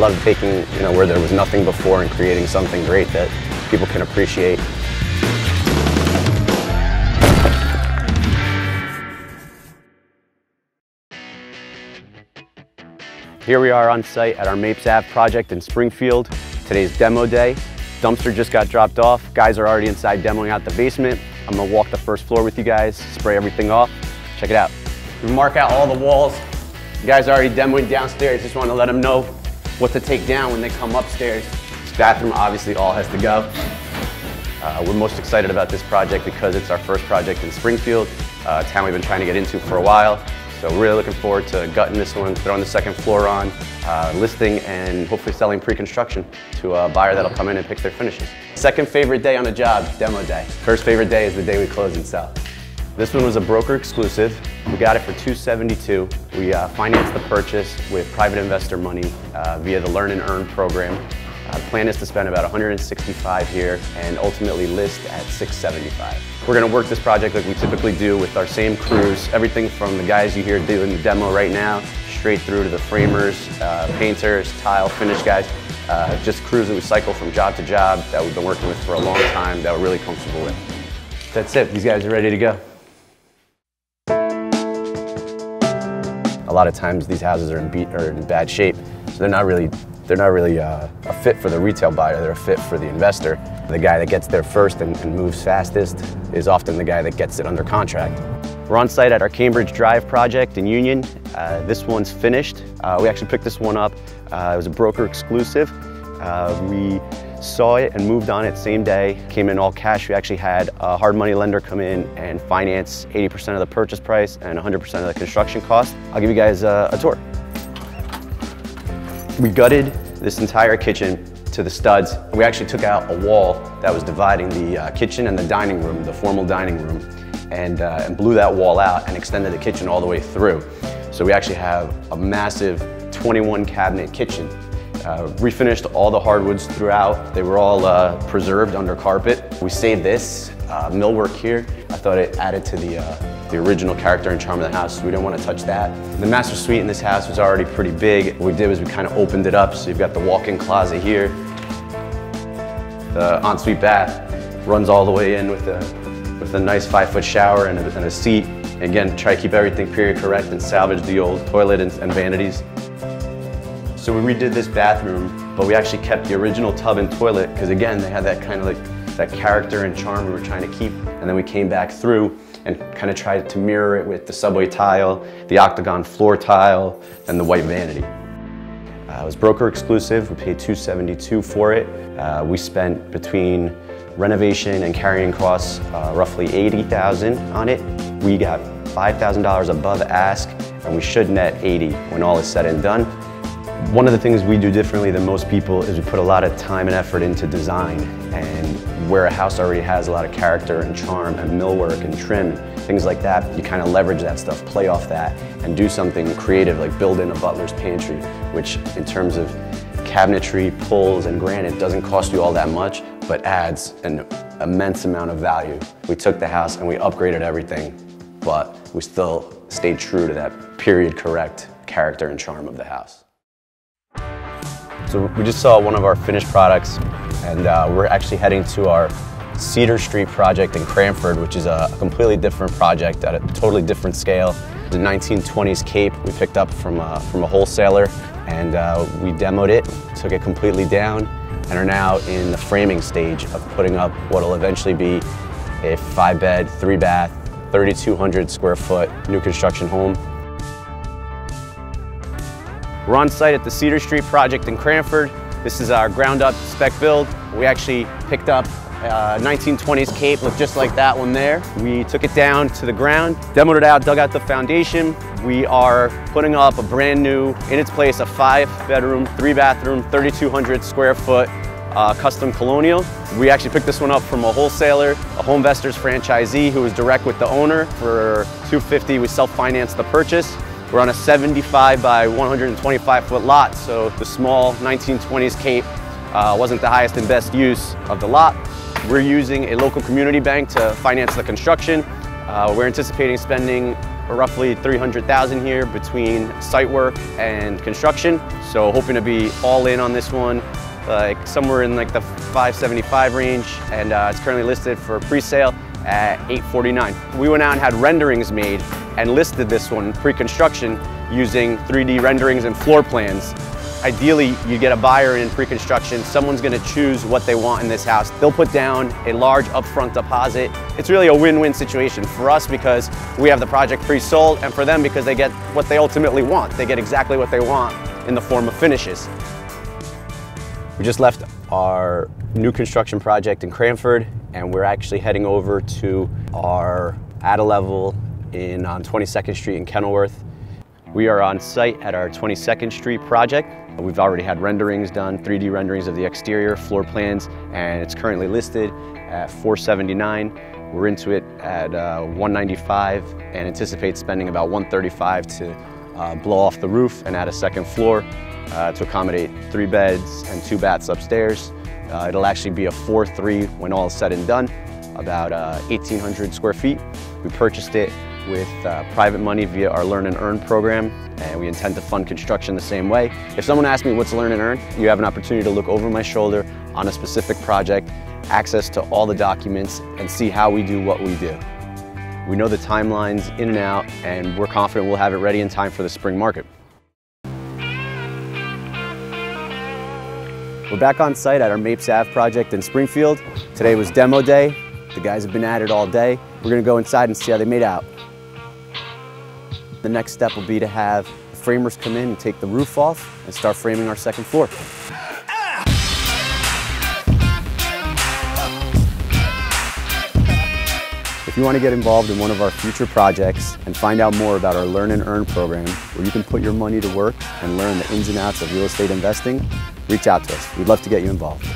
love taking, you know, where there was nothing before and creating something great that people can appreciate. Here we are on site at our Mapes Ave project in Springfield. Today's demo day. Dumpster just got dropped off. Guys are already inside demoing out the basement. I'm gonna walk the first floor with you guys, spray everything off. Check it out. We mark out all the walls. You guys are already demoing downstairs. Just wanna let them know what to take down when they come upstairs. Bathroom obviously all has to go. Uh, we're most excited about this project because it's our first project in Springfield, uh, a town we've been trying to get into for a while. So really looking forward to gutting this one, throwing the second floor on, uh, listing and hopefully selling pre-construction to a buyer that'll come in and pick their finishes. Second favorite day on the job, demo day. First favorite day is the day we close and sell. This one was a broker exclusive. We got it for 272. We uh, financed the purchase with private investor money uh, via the Learn and Earn program. Uh, the plan is to spend about 165 here and ultimately list at 675. We're going to work this project like we typically do with our same crews, everything from the guys you hear doing the demo right now, straight through to the framers, uh, painters, tile, finish guys. Uh, just crews that we cycle from job to job that we've been working with for a long time that we're really comfortable with. That's it. These guys are ready to go. A lot of times these houses are in, beat, are in bad shape, so they're not really they're not really uh, a fit for the retail buyer, they're a fit for the investor. The guy that gets there first and, and moves fastest is often the guy that gets it under contract. We're on site at our Cambridge Drive project in Union. Uh, this one's finished. Uh, we actually picked this one up. Uh, it was a broker exclusive. Uh, we saw it and moved on it same day. Came in all cash. We actually had a hard money lender come in and finance 80% of the purchase price and 100% of the construction cost. I'll give you guys a, a tour. We gutted this entire kitchen to the studs. We actually took out a wall that was dividing the uh, kitchen and the dining room, the formal dining room, and, uh, and blew that wall out and extended the kitchen all the way through. So we actually have a massive 21 cabinet kitchen. Uh, refinished all the hardwoods throughout. They were all uh, preserved under carpet. We saved this uh, millwork here. I thought it added to the uh, the original character and charm of the house. So we didn't want to touch that. The master suite in this house was already pretty big. What we did was we kind of opened it up. So you've got the walk-in closet here. The ensuite bath runs all the way in with a, with a nice five foot shower and a, and a seat. Again, try to keep everything period correct and salvage the old toilet and, and vanities. So we redid this bathroom, but we actually kept the original tub and toilet because again, they had that kind of like that character and charm we were trying to keep. And then we came back through and kind of tried to mirror it with the subway tile, the octagon floor tile, and the white vanity. Uh, it was broker exclusive, we paid 272 for it. Uh, we spent between renovation and carrying costs uh, roughly 80,000 on it. We got $5,000 above ask and we should net 80 when all is said and done. One of the things we do differently than most people is we put a lot of time and effort into design and where a house already has a lot of character and charm and millwork and trim, things like that, you kind of leverage that stuff, play off that, and do something creative like build in a butler's pantry, which in terms of cabinetry, pulls, and granite doesn't cost you all that much, but adds an immense amount of value. We took the house and we upgraded everything, but we still stayed true to that period correct character and charm of the house. So we just saw one of our finished products and uh, we're actually heading to our Cedar Street project in Cranford, which is a completely different project at a totally different scale. The 1920s cape we picked up from a, from a wholesaler and uh, we demoed it, took it completely down and are now in the framing stage of putting up what will eventually be a five bed, three bath, 3,200 square foot new construction home we're on site at the Cedar Street project in Cranford. This is our ground up spec build. We actually picked up uh, 1920s cape, looked just like that one there. We took it down to the ground, demoed it out, dug out the foundation. We are putting up a brand new, in its place, a five bedroom, three bathroom, 3,200 square foot uh, custom colonial. We actually picked this one up from a wholesaler, a Homevestors franchisee who was direct with the owner for 250. We self-financed the purchase. We're on a 75 by 125 foot lot, so the small 1920s Cape uh, wasn't the highest and best use of the lot. We're using a local community bank to finance the construction. Uh, we're anticipating spending roughly 300,000 here between site work and construction. So hoping to be all in on this one, like somewhere in like the 575 range, and uh, it's currently listed for pre-sale at 849. We went out and had renderings made and listed this one pre-construction using 3D renderings and floor plans. Ideally, you get a buyer in pre-construction, someone's gonna choose what they want in this house. They'll put down a large upfront deposit. It's really a win-win situation for us because we have the project pre-sold and for them because they get what they ultimately want. They get exactly what they want in the form of finishes. We just left our new construction project in Cranford and we're actually heading over to our add a level in on 22nd Street in Kenilworth. We are on site at our 22nd Street project. We've already had renderings done, 3D renderings of the exterior, floor plans, and it's currently listed at 479. We're into it at uh, 195 and anticipate spending about 135 to uh, blow off the roof and add a second floor uh, to accommodate three beds and two baths upstairs. Uh, it'll actually be a 4-3 when all is said and done, about 1,800 uh, square feet. We purchased it with uh, private money via our Learn and Earn program, and we intend to fund construction the same way. If someone asks me what's Learn and Earn, you have an opportunity to look over my shoulder on a specific project, access to all the documents, and see how we do what we do. We know the timelines in and out, and we're confident we'll have it ready in time for the spring market. We're back on site at our Mapes Ave project in Springfield. Today was demo day. The guys have been at it all day. We're gonna go inside and see how they made out. The next step will be to have the framers come in and take the roof off and start framing our second floor. If you want to get involved in one of our future projects and find out more about our Learn and Earn program, where you can put your money to work and learn the ins and outs of real estate investing, reach out to us. We'd love to get you involved.